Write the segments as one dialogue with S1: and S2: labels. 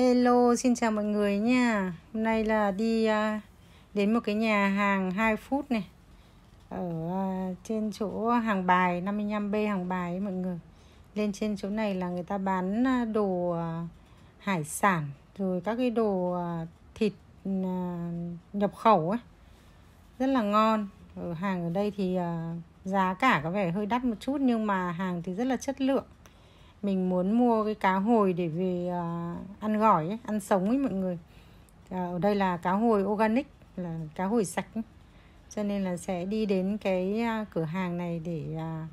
S1: Hello, xin chào mọi người nha. Hôm nay là đi uh, đến một cái nhà hàng 2 phút này. Ở uh, trên chỗ hàng bài 55B hàng bài ấy mọi người. Lên trên chỗ này là người ta bán à, đồ uh, hải sản rồi các cái đồ uh, thịt uh, nhập khẩu ấy. Rất là ngon. Ở hàng ở đây thì uh, giá cả có vẻ hơi đắt một chút nhưng mà hàng thì rất là chất lượng mình muốn mua cái cá hồi để về uh, gỏi ấy, ăn sống ấy mọi người. À, ở đây là cá hồi organic là cá hồi sạch ấy. cho nên là sẽ đi đến cái à, cửa hàng này để à,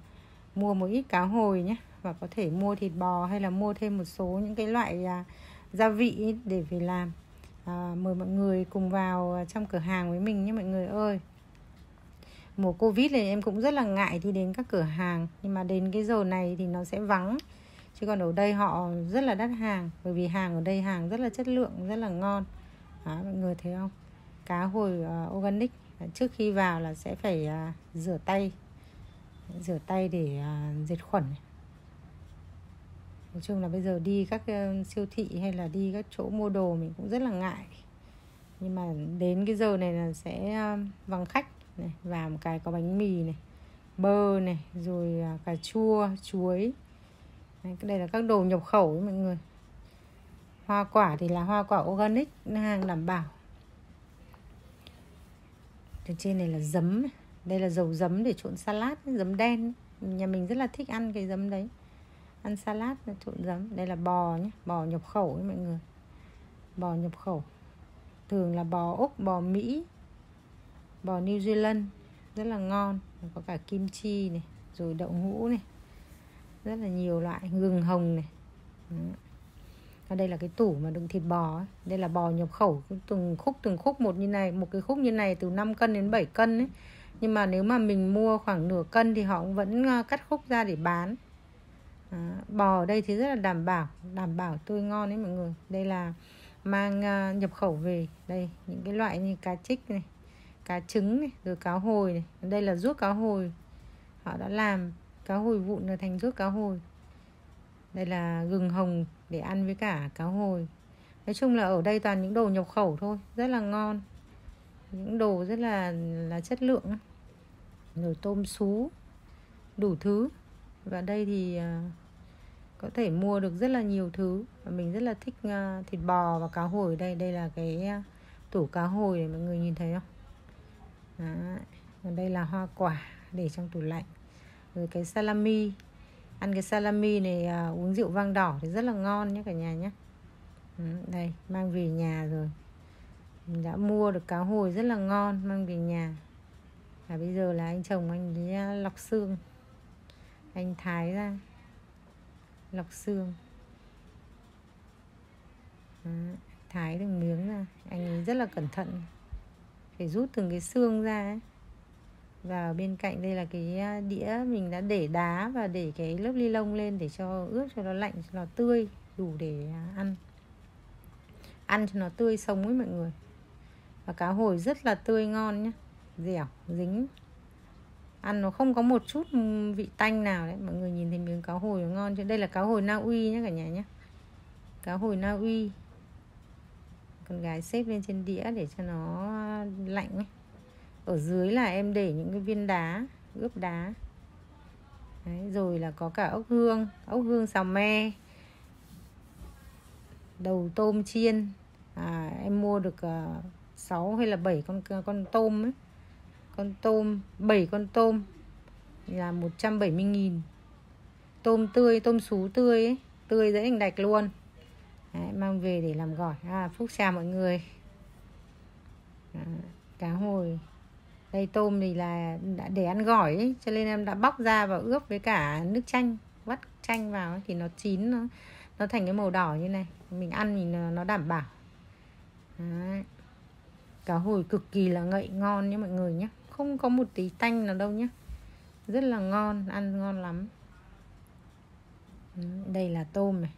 S1: mua một ít cá hồi nhé. Và có thể mua thịt bò hay là mua thêm một số những cái loại à, gia vị để về làm. À, mời mọi người cùng vào à, trong cửa hàng với mình nhé mọi người ơi. Mùa covid này em cũng rất là ngại đi đến các cửa hàng. Nhưng mà đến cái giờ này thì nó sẽ vắng chứ còn ở đây họ rất là đắt hàng bởi vì hàng ở đây hàng rất là chất lượng rất là ngon. Đó, mọi người thấy không? Cá hồi uh, organic à, trước khi vào là sẽ phải uh, rửa tay. Rửa tay để uh, diệt khuẩn nói chung là bây giờ đi các uh, siêu thị hay là đi các chỗ mua đồ mình cũng rất là ngại. Nhưng mà đến cái giờ này là sẽ uh, vắng khách này vào một cái có bánh mì này bơ này rồi uh, cà chua chuối. Đấy, đây là các đồ nhập khẩu ấy mọi người. Hoa quả thì là hoa quả organic hàng đảm bảo. Từ trên này là giấm đây là dầu giấm để trộn salad giấm đen nhà mình rất là thích ăn cái giấm đấy. Ăn salad trộn giấm. Đây là bò nhé bò nhập khẩu ấy mọi người. Bò nhập khẩu. Thường là bò úc bò mỹ bò new zealand. Rất là ngon. Có cả kim chi này rồi đậu hũ này rất là nhiều loại, gừng hồng này. Ở đây là cái tủ mà đựng thịt bò ấy. đây là bò nhập khẩu, từng khúc từng khúc, một như này, một cái khúc như này từ 5 cân đến 7 cân ấy. Nhưng mà nếu mà mình mua khoảng nửa cân thì họ cũng vẫn ờ, cắt khúc ra để bán. Đó. bò ở đây thì rất là đảm bảo đảm bảo tươi ngon đấy mọi người. Đây là mang ờ, nhập khẩu về. Đây, những cái loại như cá trích này, cá trứng này, rồi cá hồi này. Đây là ruốc cá hồi. Họ đã làm cá hồi vụn là thành ruốc cá hồi. Đây là gừng hồng để ăn với cả cá hồi. Nói chung là ở đây toàn những đồ nhập khẩu thôi rất là ngon. Những đồ rất là là chất lượng rồi tôm sú đủ thứ. Và đây thì uh, có thể mua được rất là nhiều thứ. Và mình rất là thích uh, thịt bò và cá hồi đây. Đây là cái uh, tủ cá hồi để mọi người nhìn thấy không? Đó. còn đây là hoa quả để trong tủ lạnh rồi cái salami. Ăn cái salami này à, uống rượu vang đỏ thì rất là ngon nhé cả nhà nhé ừ, đây mang về nhà rồi. Mình đã mua được cá hồi rất là ngon mang về nhà. Và bây giờ là anh chồng anh ấy à, lọc xương. Anh thái ra lọc xương. Đó, thái từng miếng ra. Anh ấy rất là cẩn thận. Phải rút từng cái xương ra ấy và bên cạnh đây là cái à, đĩa mình đã để đá và để cái lớp ly lông lên để cho, ướp cho nó lạnh, cho nó tươi, đủ để à, ăn. Ăn cho nó tươi sống với mọi người. Và cá hồi rất là tươi ngon nhé dẻo, dính. Ăn nó không có một chút vị tanh nào đấy. Mọi người nhìn thấy miếng cá hồi nó ngon chứ đây là cá hồi Na Uy nhé cả nhà nhé cá hồi Na Uy. Con gái xếp lên trên đĩa để cho nó à, lạnh ấy ở dưới là em để những cái viên đá ướp đá. Đấy, rồi là có cả ốc hương ốc hương xào me đầu tôm chiên. À, em mua được à, uh, 6 hay là 7 con con tôm ấy. Con tôm 7 con tôm là 170 nghìn. Tôm tươi tôm sú tươi ấy tươi dễ hình đạch luôn. Đấy, mang về để làm gỏi. À, phúc chào mọi người. À, cá hồi đây tôm thì là đã để ăn gỏi ấy, cho nên em đã bóc ra và ướp với cả nước chanh vắt chanh vào ấy, thì nó chín nó nó thành cái màu đỏ như này. Mình ăn thì nó, nó đảm bảo. Đấy. cá hồi cực kỳ là ngậy ngon nhé mọi người nhé. Không có một tí tanh nào đâu nhé. Rất là ngon ăn ngon lắm. Đây là tôm này.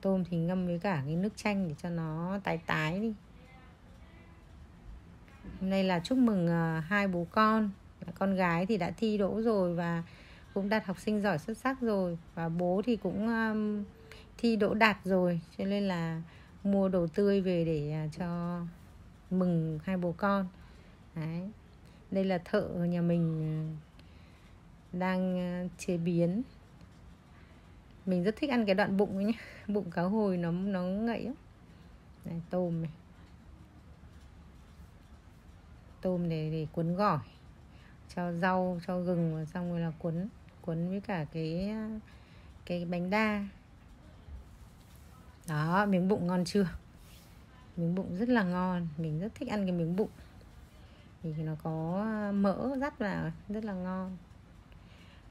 S1: Tôm thì ngâm với cả cái nước chanh để cho nó tái tái đi hôm nay là chúc mừng ờ, hai bố con. Con gái thì đã thi đỗ rồi và cũng đạt học sinh giỏi xuất sắc rồi. Và bố thì cũng um, thi đỗ đạt rồi. Cho nên là mua đồ tươi về để à, cho mừng hai bố con. Đấy. Đây là thợ nhà mình ờ, đang ờ, chế biến. Mình rất thích ăn cái đoạn bụng ấy nhé bụng cá hồi nó nó ngậy lắm. Tôm này tôm để để cuốn gỏi, cho rau, cho gừng và xong rồi là cuốn cuốn với cả cái cái bánh đa. Đó, miếng bụng ngon chưa? Miếng bụng rất là ngon, mình rất thích ăn cái miếng bụng. Vì nó có mỡ rắt vào, rất là ngon.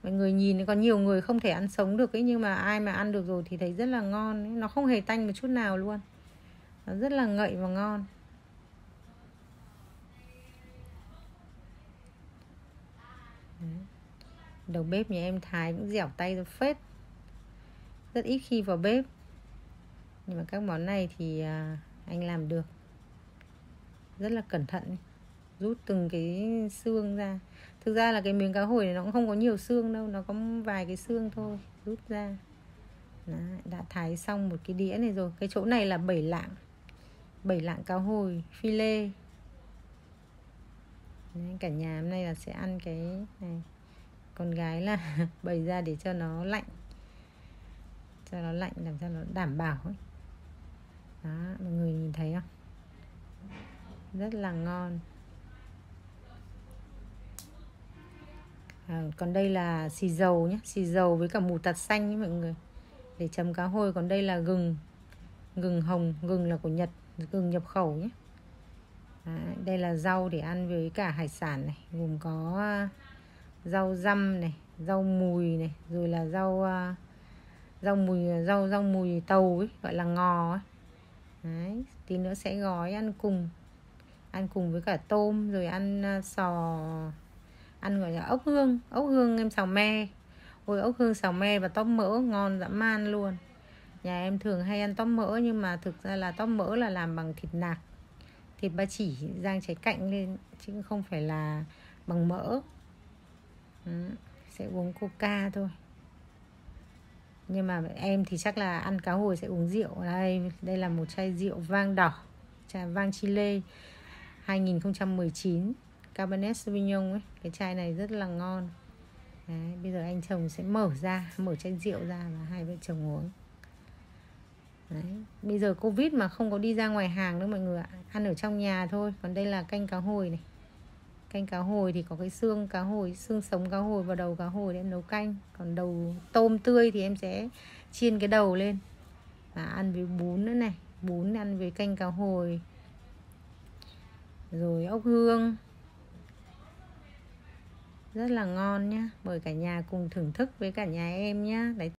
S1: Mọi người nhìn còn nhiều người không thể ăn sống được ấy, nhưng mà ai mà ăn được rồi thì thấy rất là ngon ấy. nó không hề tanh một chút nào luôn. Nó rất là ngậy và ngon. Đầu bếp nhà em thái cũng dẻo tay ra phết. Rất ít khi vào bếp. Nhưng mà các món này thì à, anh làm được. Rất là cẩn thận. Rút từng cái xương ra. Thực ra là cái miếng cá hồi này nó cũng không có nhiều xương đâu. Nó có vài cái xương thôi. Rút ra. Đó, đã thái xong một cái đĩa này rồi. Cái chỗ này là bảy lạng. Bảy lạng cá hồi phi lê. Đấy, cả nhà hôm nay là sẽ ăn cái này con gái là bày ra để cho nó lạnh. Cho nó lạnh làm cho nó đảm bảo ấy. đó mọi người nhìn thấy không? Rất là ngon. À, còn đây là xì dầu nhé xì dầu với cả mù tạt xanh nhé mọi người. Để chấm cá hồi còn đây là gừng. Gừng hồng gừng là của nhật gừng nhập khẩu nhé à, đây là rau để ăn với cả hải sản này. Gồm có rau răm này rau mùi này rồi là rau à, rau mùi à, rau rau mùi tàu ấy gọi là ngò ấy. Đấy, tí nữa sẽ gói ăn cùng ăn cùng với cả tôm rồi ăn à, sò ăn gọi là ốc hương ốc hương em xào me. Ôi ốc hương xào me và tóp mỡ ngon dã man luôn. Nhà em thường hay ăn tóp mỡ nhưng mà thực ra là tóp mỡ là làm bằng thịt nạc thịt ba chỉ rang cháy cạnh lên chứ không phải là bằng mỡ ừ, sẽ uống coca thôi. Nhưng mà em thì chắc là ăn cá hồi sẽ uống rượu. Đây đây là một chai rượu vang đỏ chai vang chile 2019 Cabernet Sauvignon ấy. Cái chai này rất là ngon. Đấy, bây giờ anh chồng sẽ mở ra mở chai rượu ra và hai vợ chồng uống. Đấy. Bây giờ Covid mà không có đi ra ngoài hàng nữa mọi người ạ. Ăn ở trong nhà thôi Còn đây là canh cá hồi này. Canh cá hồi thì có cái xương cá hồi, Xương sống cá hồi và đầu cá hồi để em nấu canh. Còn đầu tôm tươi thì em sẽ chiên cái đầu lên. Và ăn với bún nữa này. Bún ăn với canh cá hồi. Rồi ốc hương. Rất là ngon nhá. Mời cả nhà cùng thưởng thức với cả nhà em nhá. Đấy.